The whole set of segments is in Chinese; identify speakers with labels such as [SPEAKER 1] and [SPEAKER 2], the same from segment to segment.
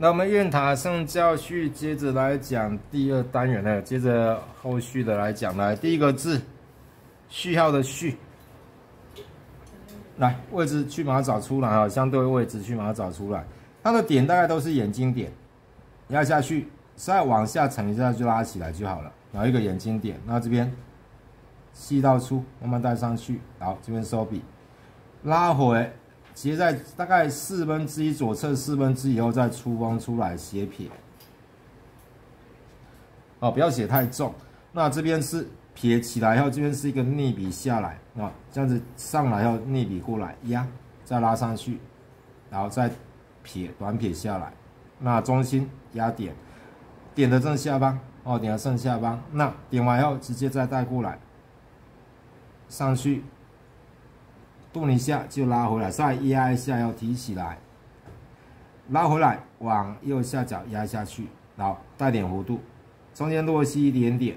[SPEAKER 1] 那我们雁塔上教序接着来讲第二单元呢，接着后续的来讲来，第一个字序号的序，来位置去把它找出来啊，相对位置去把它找出来，它的点大概都是眼睛点，压下去，再往下沉一下就拉起来就好了，然后一个眼睛点，那这边细到粗，慢慢带上去，好，这边收笔，拉回。斜在大概四分之一左侧四分之以后再出锋出来斜撇，哦，不要写太重。那这边是撇起来以后，这边是一个逆笔下来啊，这样子上来后逆笔过来压，再拉上去，然后再撇短撇下来。那中心压点，点的正下方哦，点的正下方。那点完以后直接再带过来，上去。动一下就拉回来，再压一下要提起来，拉回来往右下角压下去，然后带点弧度，中间落细一点点，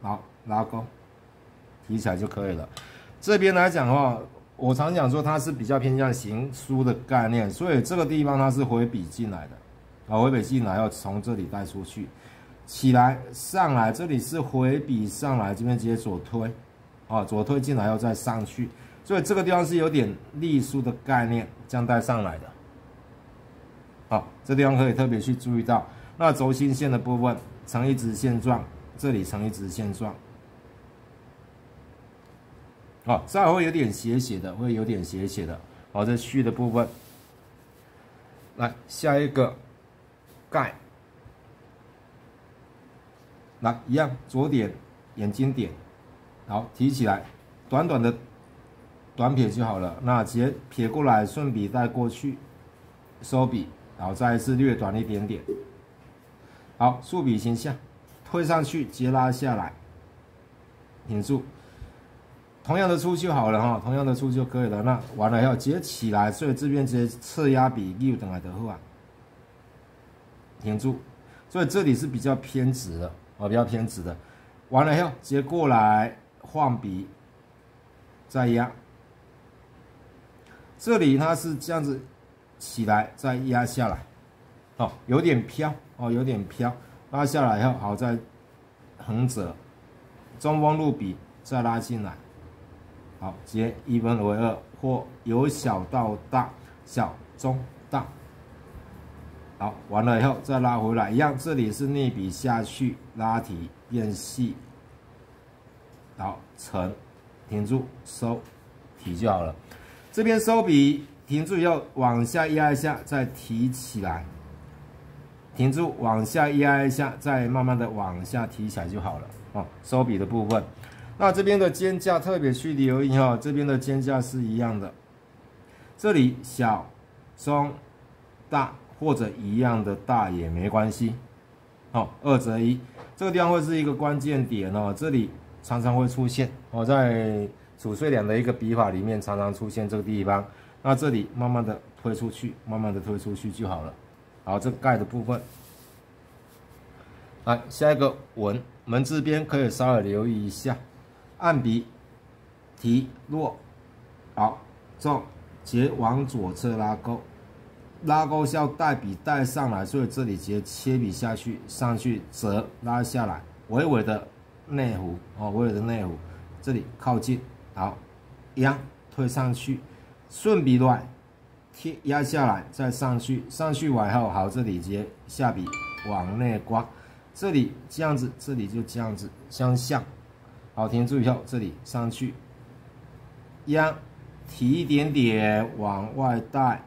[SPEAKER 1] 好拉高，提起来就可以了。这边来讲的话，我常讲说它是比较偏向行书的概念，所以这个地方它是回笔进来的，啊回笔进来要从这里带出去，起来上来，这里是回笔上来，这边直接左推，啊左推进来要再上去。所以这个地方是有点隶书的概念，这样带上来的。好，这地方可以特别去注意到，那轴心线的部分呈一直线状，这里呈一直线状。好，稍微会有点斜斜的，会有点斜斜的。好，这虚的部分，来下一个盖，来一样左点眼睛点，好提起来，短短的。短撇就好了，那直接撇过来，顺笔带过去，收笔，然后再一次略短一点点。好，竖笔先下，推上去，直接拉下来，停住。同样的出就好了哈，同样的出就可以了。那完了要直接起来，所以这边直接侧压笔右等来的后啊，停住。所以这里是比较偏直的啊，比较偏直的。完了以后直接过来换笔，再压。这里它是这样子起来，再压下来，哦，有点飘哦，有点飘，拉下来以后，好再横折，中锋入笔，再拉进来，好，接一分为二，或由小到大，小中大，好，完了以后再拉回来，一样，这里是逆笔下去，拉提变细，好，沉，停住，收，提就好了。这边收笔，停住以后往下压一下，再提起来。停住，往下压一下，再慢慢的往下提起来就好了。哦，收笔的部分，那这边的肩架特别去留意哈，这边的肩架是一样的，这里小、中、大或者一样的大也没关系。哦，二择一，这个地方会是一个关键点哦，这里常常会出现哦，在。主睡两的一个笔法里面常常出现这个地方，那这里慢慢的推出去，慢慢的推出去就好了。好，这盖的部分，来下一个文门字边可以稍微留意一下，按笔提落，好，重结往左侧拉钩，拉钩是要带笔带上来，所以这里直接切笔下去，上去折拉下来，微微的内弧哦，微微的内弧，这里靠近。好，压推上去，顺笔乱贴压下来，再上去，上去完后，好，这里接下笔往内刮，这里这样子，这里就这样子相向，好，停住以后，这里上去，压提一点点往外带，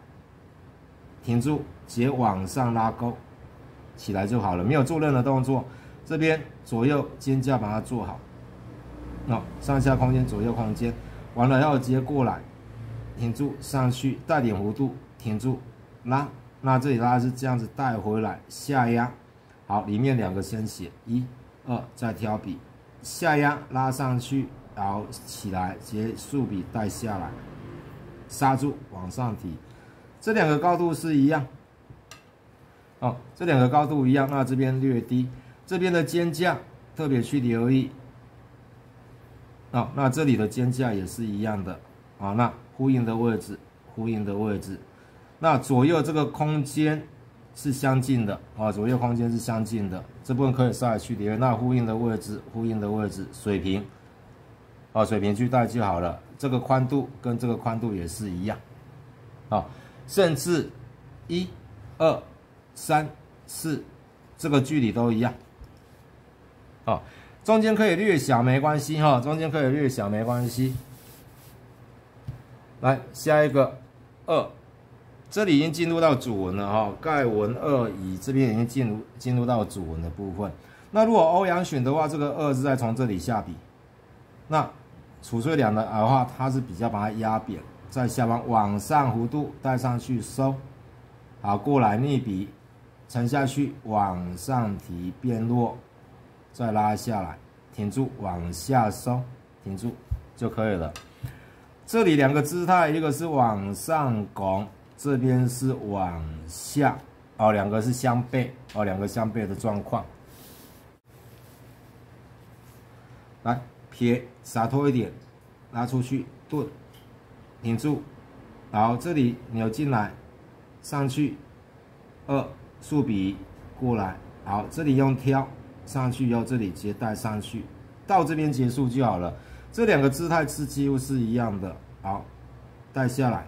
[SPEAKER 1] 停住，接往上拉钩起来就好了，没有做任何动作，这边左右肩架把它做好。那上下空间，左右空间，完了要直接过来，停住，上去带点弧度，停住，拉，那这里拉是这样子带回来，下压，好，里面两个先写一、二，再挑笔，下压拉上去，然后起来，直接竖笔带下来，刹住，往上提，这两个高度是一样，哦，这两个高度一样，那这边略低，这边的肩架特别去留意。好，那这里的肩架也是一样的啊。那呼应的位置，呼应的位置，那左右这个空间是相近的啊，左右空间是相近的，这部分可以稍微去叠。那呼应的位置，呼应的位置，水平啊，水平去带就好了。这个宽度跟这个宽度也是一样啊，甚至一、二、三、四这个距离都一样啊。中间可以略小没关系哈，中间可以略小没关系。来下一个二。这里已经进入到主纹了哈，盖纹二乙这边已经进入进入到主纹的部分。那如果欧阳选的话，这个二是在从这里下笔。那褚遂良的的话，它是比较把它压扁，在下方往上弧度带上去收，好过来逆笔沉下去，往上提变弱，再拉下来，停住，往下收，停住就可以了。这里两个姿态，一个是往上拱。这边是往下哦，两个是相背哦，两个相背的状况。来撇洒脱一点，拉出去顿，挺住，然后这里扭进来，上去二竖笔过来，好，这里用挑上去以后，这里直接带上去，到这边结束就好了。这两个姿态是几乎是一样的，好，带下来。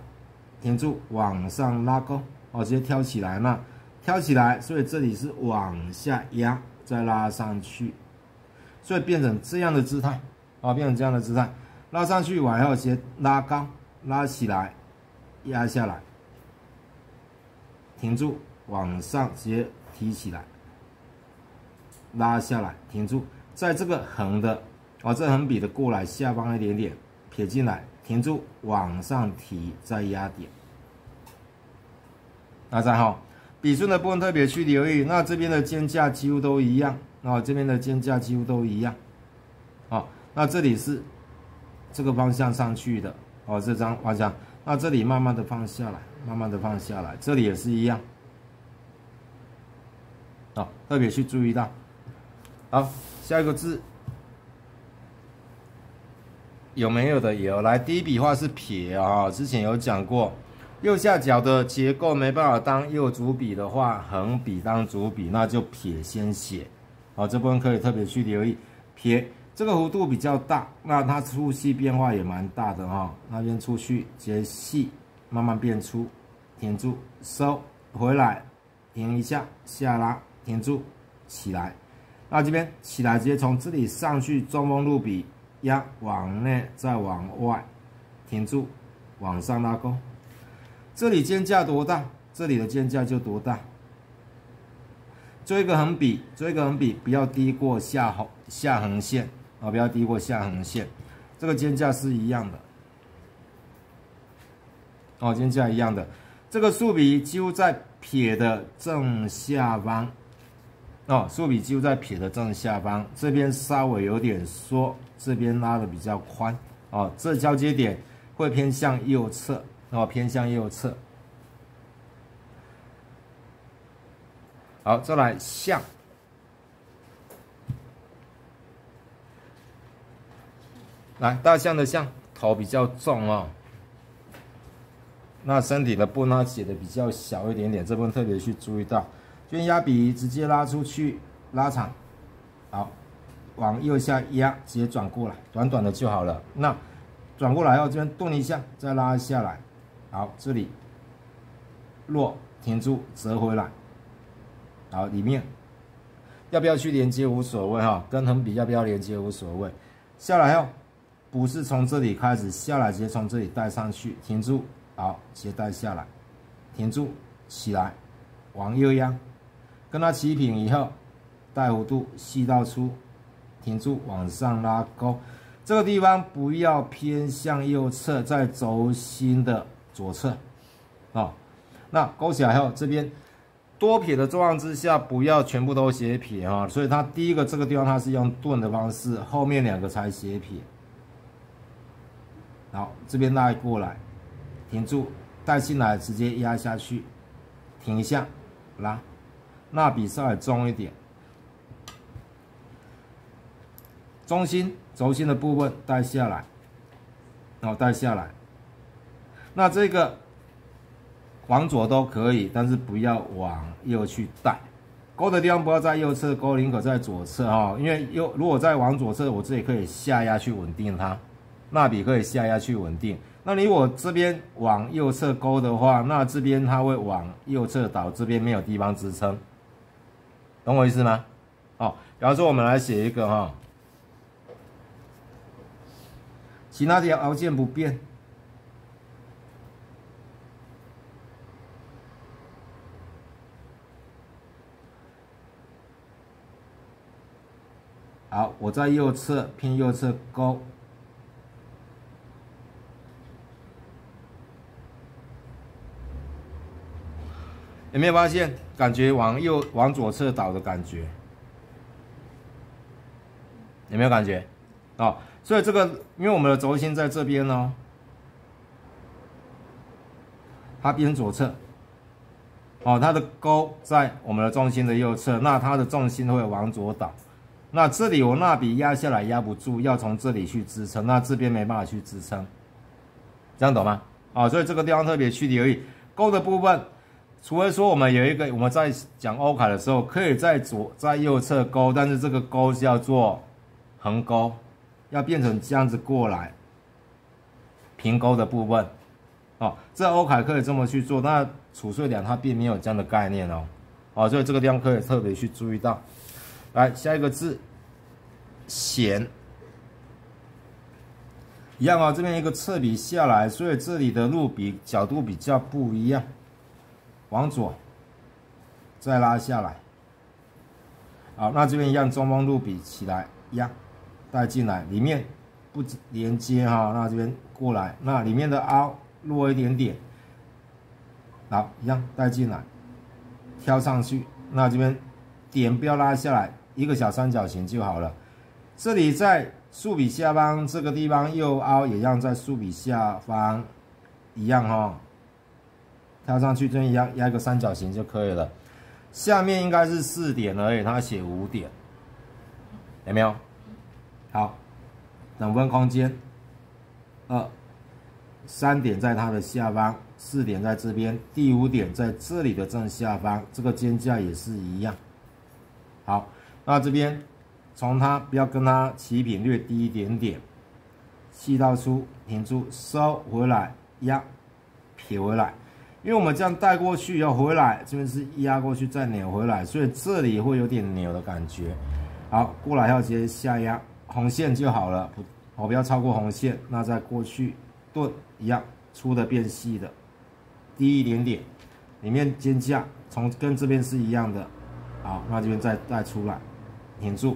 [SPEAKER 1] 停住，往上拉钩，哦，直接挑起来那挑起来，所以这里是往下压，再拉上去，所以变成这样的姿态，啊，变成这样的姿态，拉上去往后直接拉高，拉起来，压下来，停住，往上直接提起来，拉下来，停住，在这个横的，哦，这横笔的过来下方一点点，撇进来。停住，往上提，再压点。那再好，笔顺的部分特别去留意。那这边的肩架几乎都一样，啊，这边的肩架几乎都一样。哦，那这里是这个方向上去的，哦，这张方向。那这里慢慢的放下来，慢慢的放下来，这里也是一样。哦，特别去注意到。好，下一个字。有没有的有来，第一笔画是撇啊，之前有讲过，右下角的结构没办法当右主笔的话，横笔当主笔，那就撇先写，好，这部分可以特别去留意。撇这个弧度比较大，那它粗细变化也蛮大的哈，那边出去接细，慢慢变粗，停住收回来，停一下下拉，停住起来，那这边起来直接从这里上去，中锋入笔。压往内，再往外，停住，往上拉钩。这里肩架多大，这里的肩架就多大。做一个横笔，做一个横笔，不要低过下横下横线啊，不要低过下横线。这个肩架是一样的，哦，肩架一样的。这个竖笔几乎在撇的正下方，哦，竖笔就在撇的正下方，这边稍微有点缩。这边拉的比较宽哦，这交接点会偏向右侧哦，偏向右侧。好，再来象，来大象的象头比较重哦，那身体的部分写的比较小一点点，这部分特别去注意到，这边压笔直接拉出去拉长，好。往右下压，直接转过来，短短的就好了。那转过来后，这边顿一下，再拉下来。好，这里落停住，折回来。好，里面要不要去连接无所谓哈，跟横笔要不要连接无所谓。下来后，不是从这里开始下来，直接从这里带上去，停住。好，直接带下来，停住，起来，往右压，跟它齐平以后，带弧度细到粗。停住，往上拉钩，这个地方不要偏向右侧，在轴心的左侧，啊，那勾起来后，这边多撇的状况之下，不要全部都斜撇啊，所以它第一个这个地方它是用钝的方式，后面两个才斜撇。好，这边拉过来，停住，带进来直接压下去，停一下，拉，蜡笔稍微重一点。中心轴心的部分带下来，然后带下来。那这个往左都可以，但是不要往右去带。勾的地方不要在右侧勾，宁可在左侧哈，因为右如果再往左侧，我这里可以下压去稳定它，蜡笔可以下压去稳定。那你我这边往右侧勾的话，那这边它会往右侧倒，这边没有地方支撑，懂我意思吗？哦，比方说我们来写一个哈，其他条件不变。好，我在右侧偏右侧勾，有没有发现？感觉往右往左侧倒的感觉，有没有感觉？哦，所以这个因为我们的轴心在这边哦，它偏左侧，哦，它的钩在我们的重心的右侧，那它的重心会往左倒。那这里我蜡笔压下来压不住，要从这里去支撑，那这边没办法去支撑，这样懂吗？啊，所以这个地方特别去留意钩的部分，除非说我们有一个我们在讲欧卡的时候，可以在左在右侧勾，但是这个勾是要做横勾，要变成这样子过来平勾的部分，哦，这欧卡可以这么去做，那储税两它并没有这样的概念哦，哦，所以这个地方可以特别去注意到。来下一个字，弦，一样啊。这边一个侧笔下来，所以这里的入笔角度比较不一样。往左，再拉下来。好，那这边一样，中锋入笔起来压，带进来，里面不连接哈。那这边过来，那里面的凹落一点点，好，一样带进来，挑上去。那这边点不要拉下来。一个小三角形就好了。这里在竖笔下方这个地方右凹也一样，在竖笔下方一样哈，挑上去这边一样压一个三角形就可以了。下面应该是四点而已，它写五点，有没有？好，等分空间二三点在它的下方，四点在这边，第五点在这里的正下方，这个肩架也是一样。好。那这边从它不要跟它起品略低一点点，细到粗停住收回来压撇回来，因为我们这样带过去要回来，这边是压过去再扭回来，所以这里会有点扭的感觉。好，过来要直接下压红线就好了，不，我不要超过红线。那再过去顿一样粗的变细的，低一点点，里面肩架从跟这边是一样的，好，那这边再带出来。停住，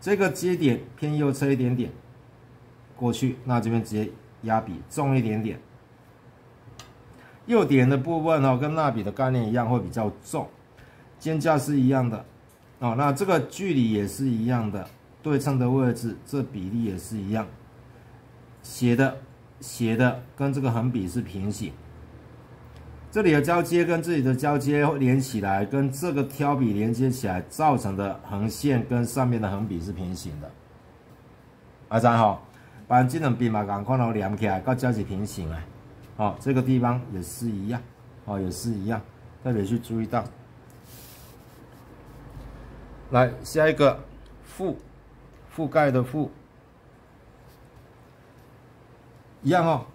[SPEAKER 1] 这个接点偏右侧一点点，过去，那这边直接压笔重一点点。右点的部分哦，跟蜡笔的概念一样，会比较重。肩架是一样的，哦，那这个距离也是一样的，对称的位置，这比例也是一样。斜的，斜的跟这个横笔是平行。这里的交接跟这里的交接连起来，跟这个挑笔连接起来造成的横线跟上面的横笔是平行的。阿张哈，把这两笔嘛，赶快都连起来，跟交接平行啊。好，这个地方也是一样，哦，也是一样，特别去注意到。来下一个覆，覆盖的覆，一样哦。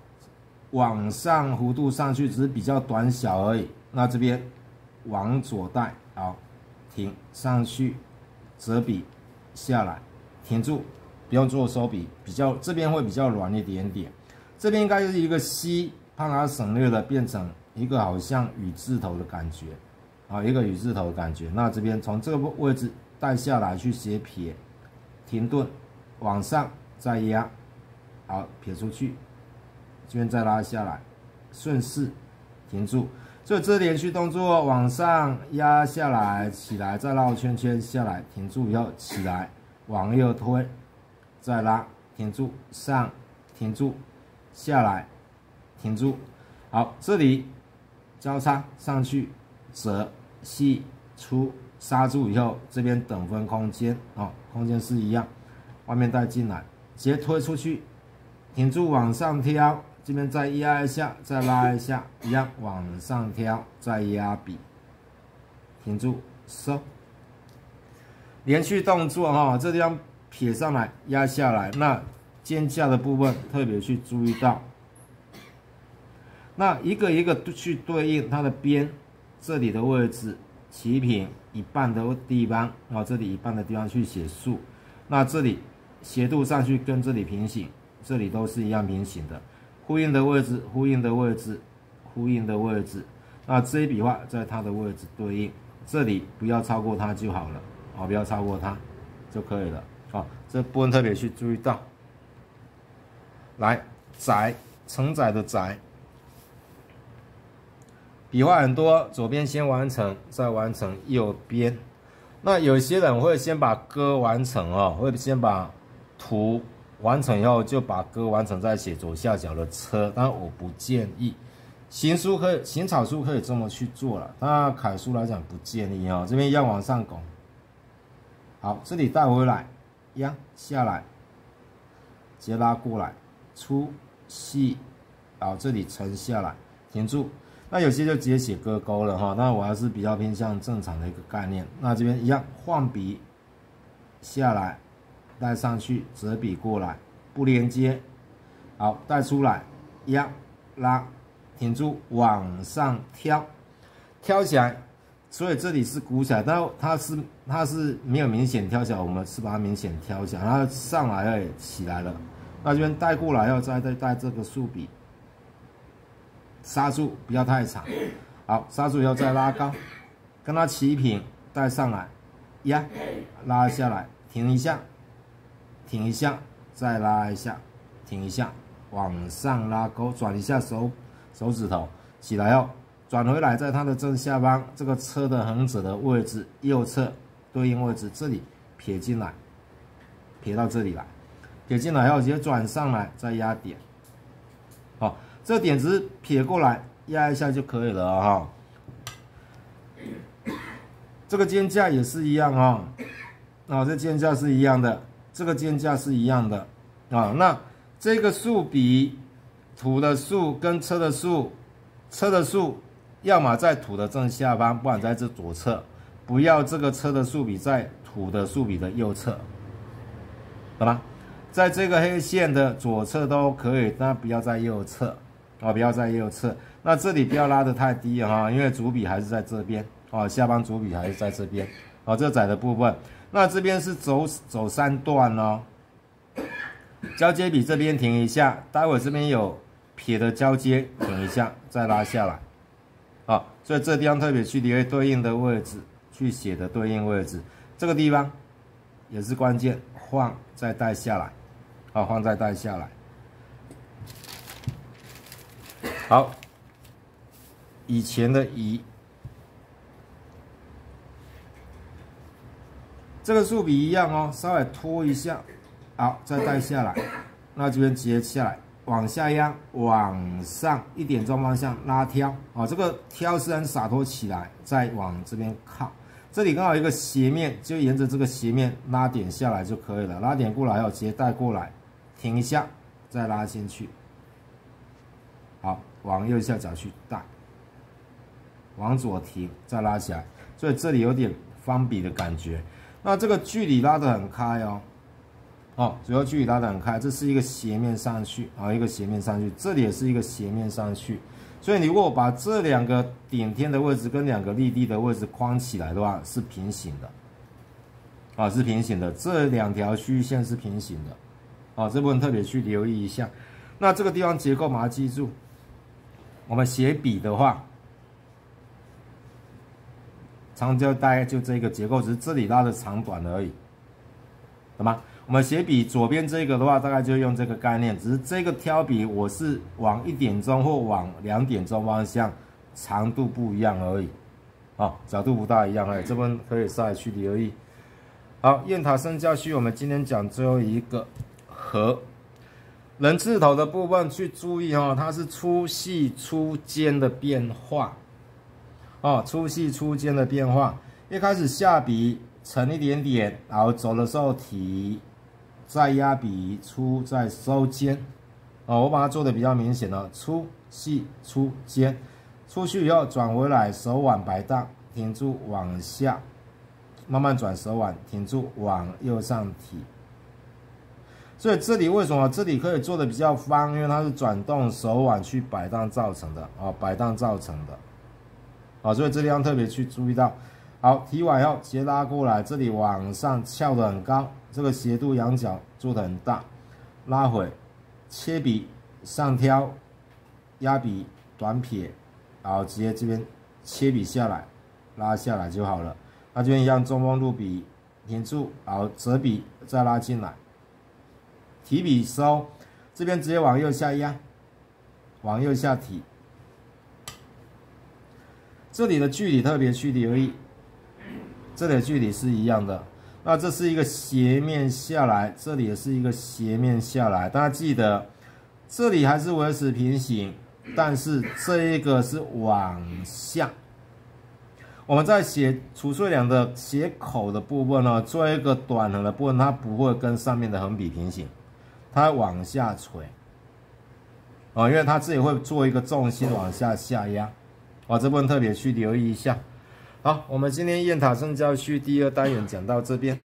[SPEAKER 1] 往上弧度上去只是比较短小而已，那这边往左带，好，停上去，折笔下来，停住，不用做收笔，比较这边会比较软一点点，这边应该是一个 C，怕它省略了变成一个好像雨字头的感觉，啊，一个雨字头的感觉，那这边从这个位置带下来去写撇，停顿，往上再压，好，撇出去。这边再拉下来，顺势停住，所以这连续动作往上压下来，起来再绕圈圈下来，停住以后起来，往右推，再拉，停住，上，停住，下来，停住，好，这里交叉上去，折细粗刹住以后，这边等分空间哦，空间是一样，外面带进来，直接推出去，停住往上挑。这边再压一下，再拉一下，一样往上挑，再压笔，停住，收。连续动作哈，这地方撇上来，压下来，那肩架的部分特别去注意到。那一个一个去对应它的边，这里的位置齐平一半的地方啊，这里一半的地方去写竖，那这里斜度上去跟这里平行，这里都是一样平行的。呼应的位置，呼应的位置，呼应的位置。那这一笔画在它的位置对应，这里不要超过它就好了，啊，不要超过它就可以了。啊，这部分特别去注意到。来，载承载的载，笔画很多，左边先完成，再完成右边。那有些人会先把歌完成哦，会先把图。完成以后就把歌完成再写左下角的车，但我不建议。行书可以，行草书可以这么去做了，那楷书来讲不建议啊。这边要往上拱，好，这里带回来，压下来，直接拉过来，粗细，好，这里沉下来，停住。那有些就直接写歌钩了哈，那我还是比较偏向正常的一个概念。那这边一样换笔下来。带上去，折笔过来，不连接，好，带出来，压，拉，停住，往上挑，挑起来，所以这里是鼓起来，但它是它是没有明显挑起来，我们是把它明显挑起来，然后上来了，起来了，那这边带过来，要再再带这个竖笔，刹住，不要太长，好，刹住以后再拉高，跟它齐平，带上来，压，拉下来，停一下。停一下，再拉一下，停一下，往上拉钩，转一下手手指头起来哦，转回来，在它的正下方这个车的横折的位置右侧对应位置这里撇进来，撇到这里来，撇进来后直接转上来，再压点，好，这点只是撇过来压一下就可以了哈。这个肩架也是一样啊，啊，这肩架是一样的。这个肩架是一样的啊，那这个竖笔土的竖跟车的竖，车的竖要么在土的正下方，不然在这左侧，不要这个车的竖笔在土的竖笔的右侧，好吗？在这个黑线的左侧都可以，但不要在右侧啊，不要在右侧。那这里不要拉得太低哈，因为主笔还是在这边。啊，下方主笔还是在这边。啊，这窄的部分。那这边是走走三段哦，交接笔这边停一下，待会这边有撇的交接，停一下再拉下来，啊，所以这地方特别去留对应的位置，去写的对应位置，这个地方也是关键，晃再带下来，啊，晃再带下来，好，以前的以。这个竖笔一样哦，稍微拖一下，好，再带下来，那这边接下来。往下压，往上一点钟方向拉挑，哦，这个挑是很洒脱起来，再往这边靠，这里刚好一个斜面，就沿着这个斜面拉点下来就可以了，拉点过来后直接带过来，停一下，再拉进去，好，往右下角去带，往左提，再拉起来，所以这里有点方笔的感觉。那这个距离拉得很开哦，哦，主要距离拉得很开，这是一个斜面上去啊，一个斜面上去，这里也是一个斜面上去，所以你如果把这两个顶天的位置跟两个立地的位置框起来的话，是平行的，啊，是平行的，这两条虚线是平行的，啊，这部分特别去留意一下。那这个地方结构把它记住，我们写笔的话。长就大概就这个结构，只是这里拉的长短而已，懂吗？我们写笔左边这个的话，大概就用这个概念，只是这个挑笔我是往一点钟或往两点钟方向，长度不一样而已，啊，角度不大一样而已，这边可以稍微去留意。好，雁塔升教区，我们今天讲最后一个和人字头的部分去注意哈，它是粗细粗尖的变化。哦，粗细粗尖的变化，一开始下笔沉一点点，然后走的时候提，再压笔粗，再收尖，哦，我把它做的比较明显了，粗细粗尖，出去以后转回来，手腕摆荡，停住往下，慢慢转手腕，停住往右上提。所以这里为什么这里可以做的比较方？因为它是转动手腕去摆荡造成的啊，摆荡造成的啊，所以这地方特别去注意到。好，提完以后斜拉过来，这里往上翘的很高，这个斜度仰角做的很大，拉回。切笔上挑，压笔短撇，然后直接这边切笔下来，拉下来就好了。那这边一样中锋入笔，停住，然后折笔再拉进来，提笔收，这边直接往右下压，往右下提。这里的距离特别距离而已，这里的距离是一样的。那这是一个斜面下来，这里也是一个斜面下来，大家记得，这里还是维持平行，但是这一个是往下。我们在写除税梁的斜口的部分呢，做一个短横的部分，它不会跟上面的横笔平行，它往下垂，啊，因为它自己会做一个重心往下下压，啊，这部分特别去留意一下。好，我们今天雁塔圣教区第二单元讲到这边。